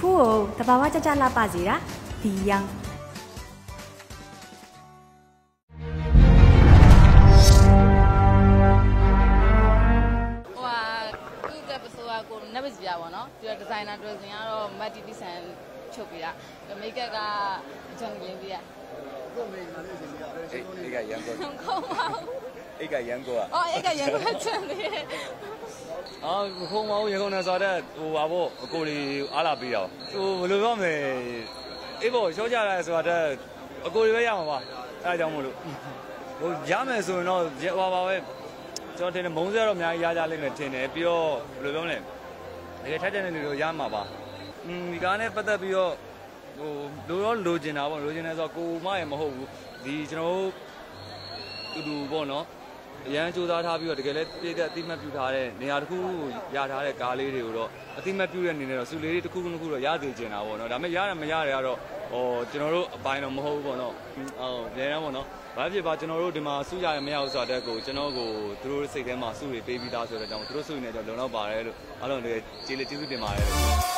ဖူးကိုတဘာဝကြကြလှပစေတာဒီယောင်ဟိုဟာသူ့ကပစိုးကကိုနက်ပစီပြပါတော့ပြီးတော့ဒီဇိုင်နာဒရစင်ကတော့မတ်တီတီဆန်ချုပ်ပေးတာမိတ်ကပ်ကဂျွန်ကလင်းပေးတာအိတ်ကရန်ကုန် không không không အိတ်ကရန်ကုန်อ่ะ ồ ấy cả dân có chân đi အော်ခုံမအောင်ရေကုန်နေဆိုတော့ဟိုပါပေါ့အကိုတွေအားလာပေးတာဟိုဘယ်လိုပြောမလဲအေးပေါ့ရှော့ကြရဲဆိုတော့အကိုတွေပဲရမှာပါအဲဒါကြောင့်မို့လို့ဟိုရမယ်ဆိုရင်တော့ဟိုပါပဲကျွန်တော်ထင်တယ်မုံစဲတော့အများကြီးရကြလိမ့်မယ်ထင်တယ်ပြီးတော့ဘယ်လိုပြောမလဲတကယ်ထိုက်တဲ့နေလို့ရမှာပါอืมဒီကားနဲ့ပတ်သက်ပြီးတော့ဟိုလိုတော့လိုချင်တာပေါ့လိုချင်တယ်ဆိုတော့ကိုမရမဟုတ်ဘူးဒီကျွန်တော်တို့တူတူပေါ့နော် အရန်စူးစမ်းထားပြီးတော့တကယ်လည်းပြည့်တဲ့အတိမတ်ပြုထားတဲ့နေရာတစ်ခုရထားတဲ့ကားလေးတွေကိုတော့အတိမတ်ပြုတဲ့အနေနဲ့တော့စူလေးလေးတစ်ခုခုတစ်ခုတော့ရစေချင်တာပေါ့နော်ဒါပေမဲ့ရတယ်မရတယ်ကတော့ဟောကျွန်တော်တို့အပိုင်းတော့မဟုတ်ဘူးပေါ့နော်ဟုတ်ပြန်ရမ်းပေါ့နော်ဘာဖြစ်ပါကျွန်တော်တို့ဒီမှာစူရရမရဘူးဆိုတာတက်ကိုကျွန်တော်ကိုသူတို့စိတ်ထဲမှာစူတွေပေးပြီးသားဆိုတော့ကြောင့်သူတို့စူနေတော့လုံတော့ပါတယ်လို့အားလုံးတကယ်ကျေးလေးကျေးဇူးတင်ပါတယ်လို့